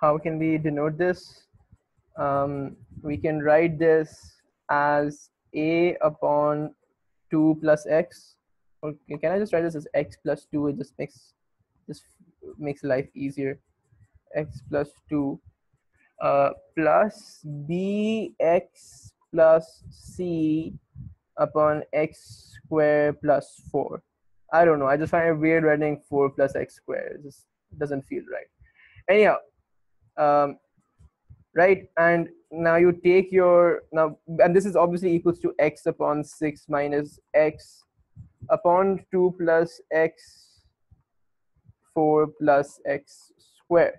how can we denote this? Um, we can write this as a upon 2 plus x. Okay, can I just write this as x plus 2? It just makes this makes life easier. x plus 2 uh, plus bx plus c upon x square plus 4. I don't know. I just find it weird writing 4 plus x squared. It just doesn't feel right. Anyhow, um, right? And now you take your, now, and this is obviously equals to x upon 6 minus x upon 2 plus x 4 plus x square.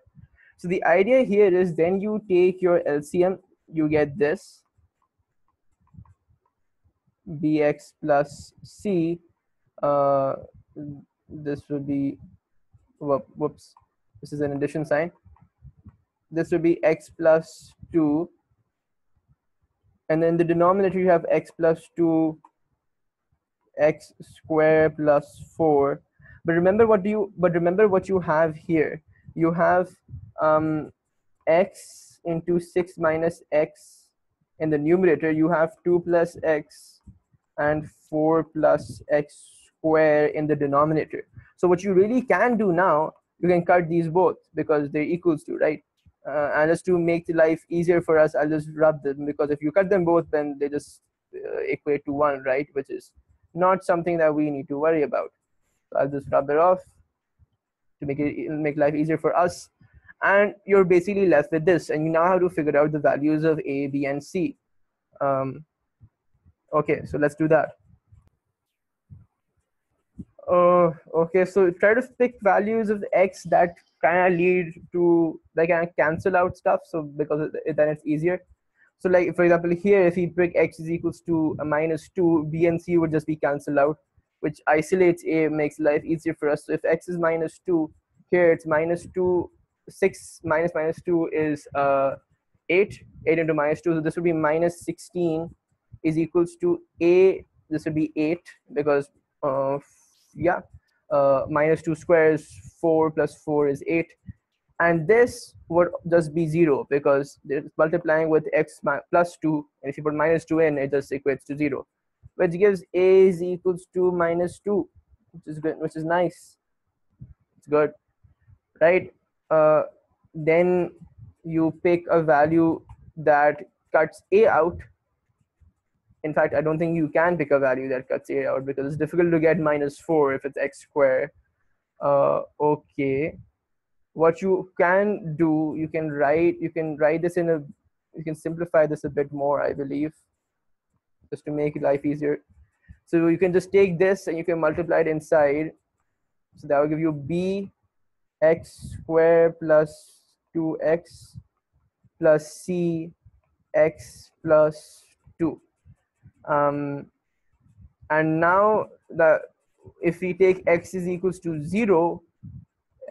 So the idea here is then you take your LCM, you get this bx plus c. Uh, this would be, whoops, this is an addition sign. This would be x plus 2. And then the denominator you have x plus 2 x square plus 4 but remember what do you but remember what you have here. You have um, x into 6 minus x in the numerator. You have 2 plus x and 4 plus x square in the denominator. So what you really can do now you can cut these both because they're equals to right uh, and just to make the life easier for us i'll just rub them because if you cut them both then they just uh, equate to one right which is not something that we need to worry about. So I'll just rub it off to make it make life easier for us. And you're basically left with this, and you now have to figure out the values of A, B, and C. Um, okay, so let's do that. Uh, okay, so try to pick values of x that kind of lead to like kind of cancel out stuff. So because it, then it's easier. So like for example here if we pick x is equals to a minus 2 b and c would just be cancelled out which isolates a makes life easier for us. So if x is minus 2 here it's minus 2 6 minus minus 2 is uh, 8 8 into minus 2 so this would be minus 16 is equals to a this would be 8 because uh, yeah uh, minus 2 squares 4 plus 4 is 8 and this would just be zero because it's multiplying with x plus 2 and if you put minus 2 in it just equates to zero which gives a is equals to minus 2 which is good which is nice. It's good right? Uh, then you pick a value that cuts a out in fact i don't think you can pick a value that cuts a out because it's difficult to get minus 4 if it's x squared uh, okay. What you can do you can write you can write this in a you can simplify this a bit more i believe just to make life easier. So you can just take this and you can multiply it inside. So that will give you b x squared plus 2x plus c x plus 2 um, and now the if we take x is equals to 0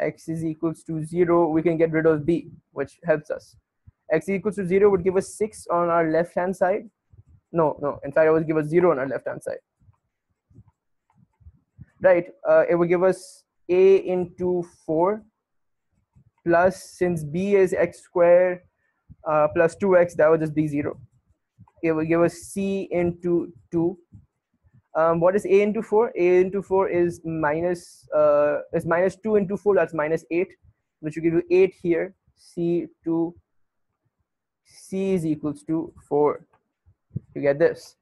x is equals to 0, we can get rid of b, which helps us. x equals to 0 would give us 6 on our left-hand side. No, no, in fact, it would give us 0 on our left-hand side. Right, uh, it would give us a into 4 plus, since b is x squared uh, plus 2x, that would just be 0. It will give us c into 2 um, what is a into 4 a into 4 is minus uh, is minus 2 into 4 that's minus 8 which will give you 8 here. C to c is equals to 4 you get this.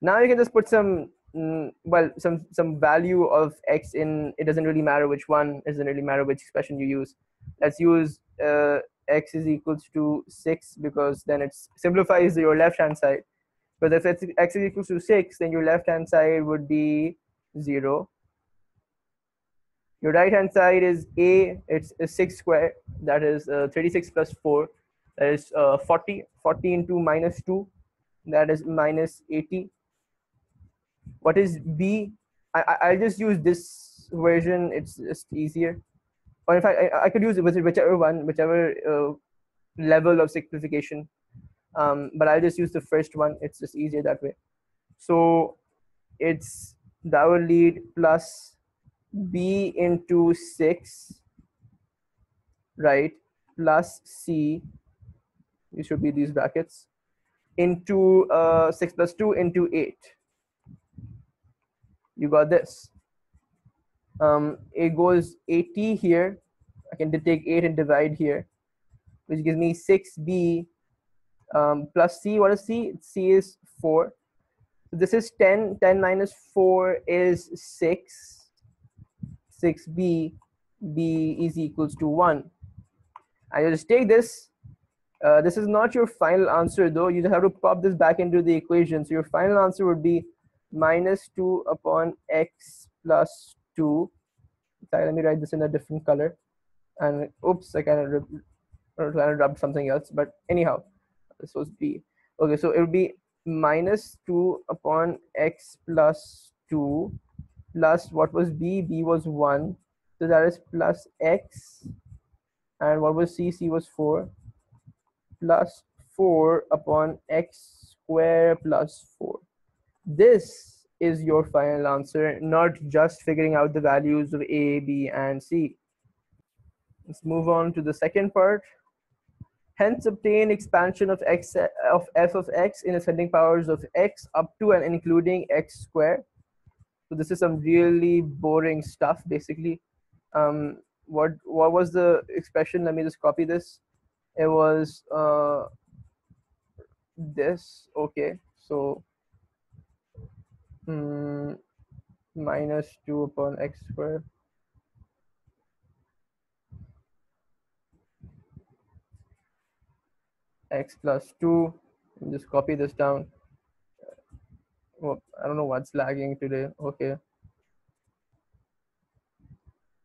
Now you can just put some mm, well some some value of x in it doesn't really matter which one it doesn't really matter which expression you use. Let's use uh, x is equals to 6 because then it simplifies your left hand side but if it's x is equals to 6, then your left hand side would be 0. Your right hand side is a, it's a 6 square, that is uh, 36 plus 4, that is uh, 40. 40 into minus 2, that is minus 80. What is b? I, I'll just use this version, it's just easier. Or in fact, I, I could use it whichever one, whichever uh, level of simplification um, but I'll just use the first one. It's just easier that way. So it's that will lead plus b into 6, right? plus c, these should be these brackets, into uh, 6 plus 2 into 8. You got this. Um, it goes 80 here. I can take 8 and divide here, which gives me 6b um, plus c. What is c? c is 4. So this is 10. 10 minus 4 is 6. 6b, b is equals to 1. And you just take this. Uh, this is not your final answer though. You just have to pop this back into the equation. So your final answer would be minus 2 upon x plus 2. Sorry, let me write this in a different color. And oops, I kind of rubbed something else. But anyhow, this was b. Okay, so it would be minus 2 upon x plus 2 plus what was b? b was 1. So that is plus x. And what was c? c was 4 plus 4 upon x square plus 4. This is your final answer, not just figuring out the values of a, b, and c. Let's move on to the second part. Hence, obtain expansion of x of f of x in ascending powers of x up to and including x square. So this is some really boring stuff, basically. Um, what what was the expression? Let me just copy this. It was uh, this. Okay, so mm, minus two upon x squared. X plus 2 just copy this down. Oh, I don't know what's lagging today. Okay.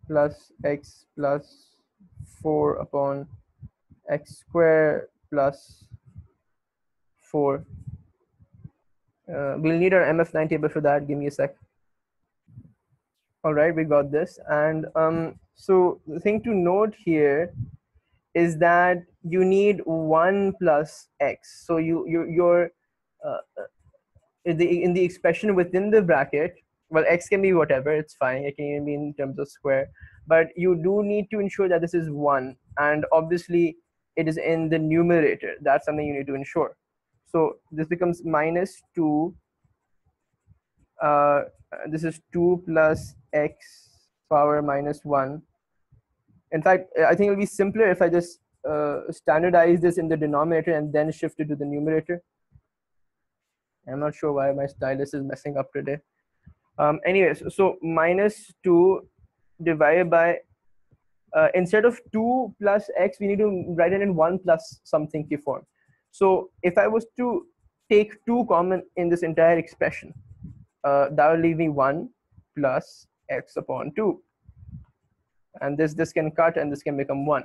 Plus x plus 4 upon x square plus 4 uh, we'll need our mf9 table for that give me a sec all right we got this and um, so the thing to note here is that you need one plus x. So you you your uh, uh, in the in the expression within the bracket. Well, x can be whatever. It's fine. It can even be in terms of square. But you do need to ensure that this is one, and obviously it is in the numerator. That's something you need to ensure. So this becomes minus two. Uh, this is two plus x power minus one. In fact, I think it'll be simpler if I just uh, standardize this in the denominator and then shift it to the numerator. I'm not sure why my stylus is messing up today. Um, anyways, so minus 2 divided by, uh, instead of 2 plus x, we need to write it in 1 plus something key form. So if I was to take 2 common in this entire expression, uh, that will leave me 1 plus x upon 2. And this, this can cut and this can become 1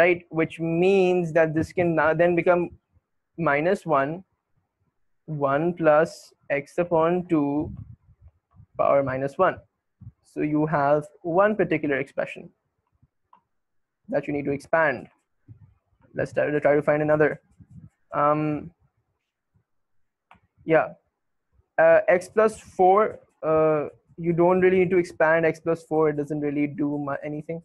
right? Which means that this can now then become minus 1, 1 plus x upon 2 power minus 1. So you have one particular expression that you need to expand. Let's try to find another. Um, yeah, uh, x plus 4, uh, you don't really need to expand x plus 4. It doesn't really do anything.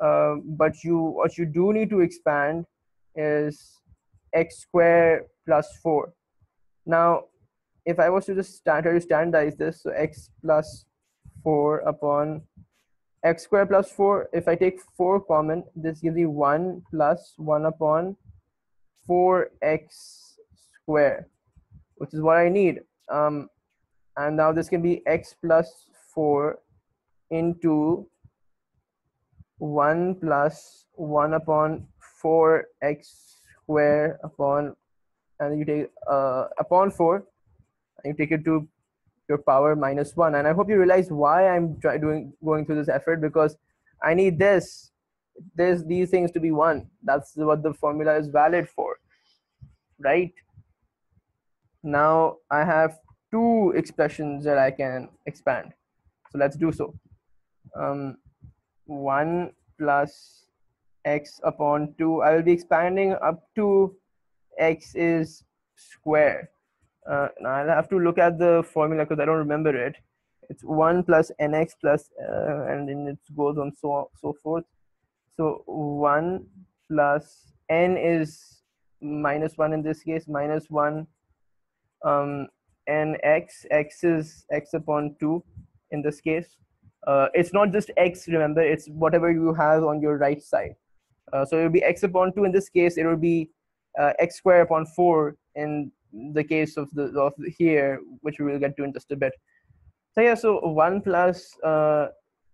Uh, but you what you do need to expand is x square plus 4 now if i was to just stand, try to standardize this so x plus 4 upon x square plus 4 if i take 4 common this gives me 1 plus 1 upon 4x square which is what i need. Um, and now this can be x plus 4 into 1 plus 1 upon 4x square upon and you take uh, upon 4 and you take it to your power minus 1 and i hope you realize why i'm doing going through this effort because i need this this these things to be 1 that's what the formula is valid for right now i have two expressions that i can expand so let's do so um, 1 plus x upon 2. I will be expanding up to x is square. Uh, now I'll have to look at the formula because I don't remember it. It's 1 plus nx plus, uh, and then it goes on so so forth. So 1 plus n is minus 1 in this case, minus 1 um, and x, x is x upon 2 in this case. Uh, it's not just x, remember, it's whatever you have on your right side. Uh, so it will be x upon 2 in this case, it will be uh, x squared upon 4 in the case of the of here, which we will get to in just a bit. So yeah, so 1 plus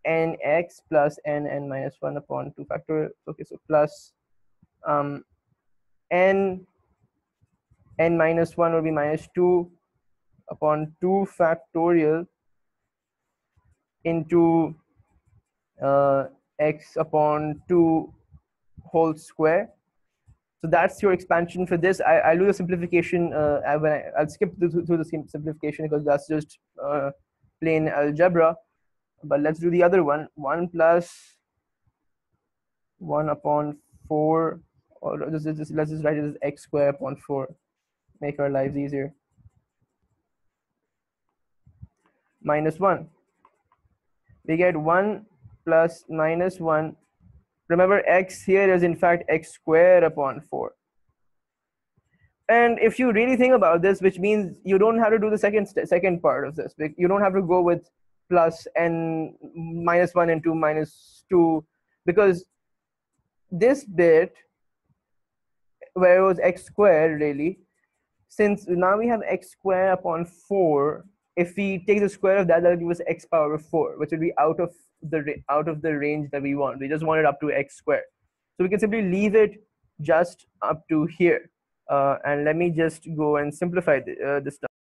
uh, nx plus n n minus 1 upon 2 factorial. Okay, so plus um, n n minus 1 will be minus 2 upon 2 factorial into uh, x upon 2 whole square. So that's your expansion for this. I, I'll do the simplification uh, when I, I'll skip through, through the simplification because that's just uh, plain algebra. But let's do the other one. 1 plus 1 upon 4, or let's just, let's just write it as x squared upon 4. Make our lives easier. Minus 1 we get 1 plus minus 1. Remember, x here is in fact x squared upon 4. And if you really think about this, which means you don't have to do the second second part of this. You don't have to go with plus n minus 1 into minus 2 2 because this bit where it was x squared really since now we have x squared upon 4 if we take the square of that, that'll give us x power of 4, which will be out of the out of the range that we want. We just want it up to x squared. So we can simply leave it just up to here. Uh, and let me just go and simplify the, uh, this stuff.